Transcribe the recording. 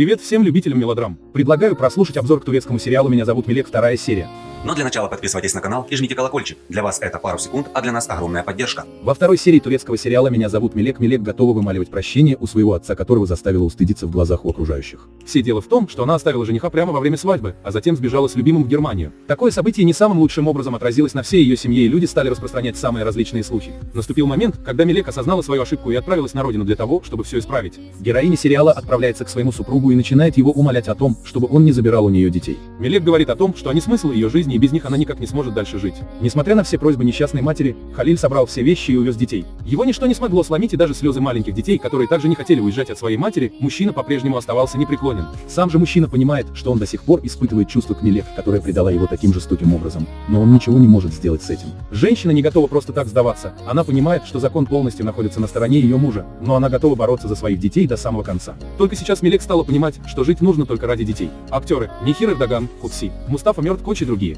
Привет всем любителям мелодрам. Предлагаю прослушать обзор к турецкому сериалу «Меня зовут Милек» вторая серия. Но для начала подписывайтесь на канал и жмите колокольчик. Для вас это пару секунд, а для нас огромная поддержка. Во второй серии турецкого сериала «Меня зовут Милек» Милек готова вымаливать прощение у своего отца, которого заставила устыдиться в глазах у окружающих. Все дело в том, что она оставила жениха прямо во время свадьбы, а затем сбежала с любимым в Германию. Такое событие не самым лучшим образом отразилось на всей ее семье и люди стали распространять самые различные слухи. Наступил момент, когда Милек осознала свою ошибку и отправилась на родину для того, чтобы все исправить. Героиня сериала отправляется к своему супругу и начинает его умолять о том, чтобы он не забирал у нее детей. Милек говорит о том, что они смысл ее жизни и без них она никак не сможет дальше жить. Несмотря на все просьбы несчастной матери, Халиль собрал все вещи и увез детей. Его ничто не смогло сломить и даже слезы маленьких детей, которые также не хотели уезжать от своей матери, мужчина по-прежнему оставался непреклонен. Сам же мужчина понимает, что он до сих пор испытывает чувство к Мелек, которая предала его таким жестоким образом. Но он ничего не может сделать с этим. Женщина не готова просто так сдаваться. Она понимает, что закон полностью находится на стороне ее мужа, но она готова бороться за своих детей до самого конца. Только сейчас Мелек стала понимать, что жить нужно только ради детей. Актеры Нехир Эрдоган, Кутси, Мустафа Мерт Коч и другие.